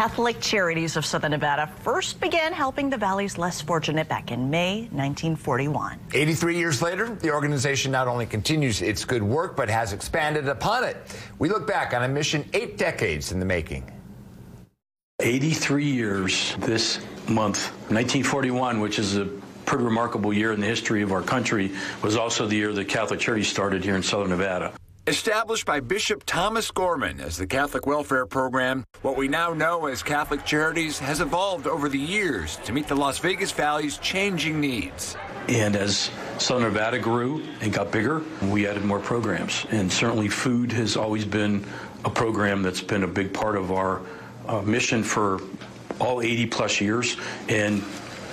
Catholic Charities of Southern Nevada first began helping the Valley's less fortunate back in May 1941. 83 years later, the organization not only continues its good work, but has expanded upon it. We look back on a mission eight decades in the making. 83 years this month. 1941, which is a pretty remarkable year in the history of our country, was also the year that Catholic Charities started here in Southern Nevada. Established by Bishop Thomas Gorman as the Catholic Welfare Program, what we now know as Catholic Charities has evolved over the years to meet the Las Vegas Valley's changing needs. And as Southern Nevada grew and got bigger, we added more programs. And certainly food has always been a program that's been a big part of our uh, mission for all 80 plus years. And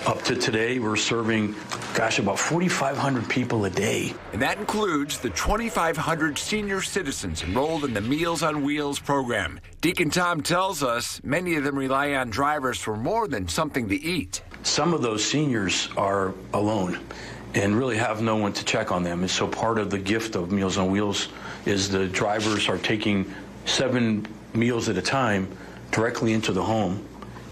up to today, we're serving, gosh, about 4,500 people a day. And that includes the 2,500 senior citizens enrolled in the Meals on Wheels program. Deacon Tom tells us many of them rely on drivers for more than something to eat. Some of those seniors are alone and really have no one to check on them. And so part of the gift of Meals on Wheels is the drivers are taking seven meals at a time directly into the home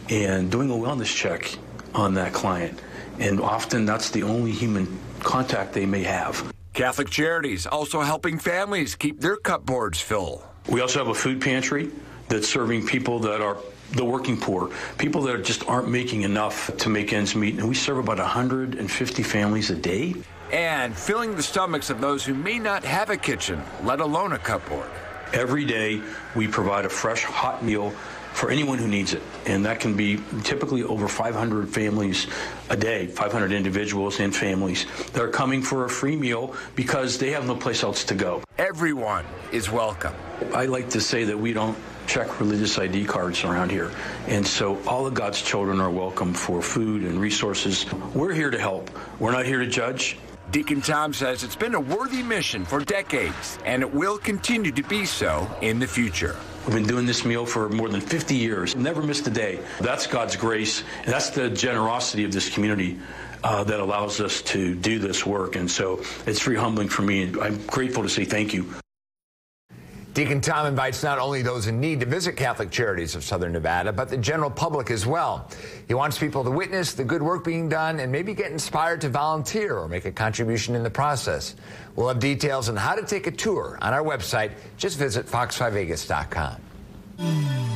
and doing a wellness check on that client. And often that's the only human contact they may have. Catholic Charities also helping families keep their cupboards full. We also have a food pantry that's serving people that are the working poor, people that just aren't making enough to make ends meet. And we serve about 150 families a day. And filling the stomachs of those who may not have a kitchen, let alone a cupboard. Every day, we provide a fresh, hot meal for anyone who needs it. And that can be typically over 500 families a day, 500 individuals and families that are coming for a free meal because they have no place else to go. Everyone is welcome. I like to say that we don't check religious ID cards around here. And so all of God's children are welcome for food and resources. We're here to help. We're not here to judge. Deacon Tom says it's been a worthy mission for decades, and it will continue to be so in the future. We've been doing this meal for more than 50 years, never missed a day. That's God's grace, and that's the generosity of this community. Uh, that allows us to do this work. And so it's very humbling for me. I'm grateful to say thank you. Deacon Tom invites not only those in need to visit Catholic Charities of Southern Nevada, but the general public as well. He wants people to witness the good work being done and maybe get inspired to volunteer or make a contribution in the process. We'll have details on how to take a tour on our website. Just visit fox5vegas.com.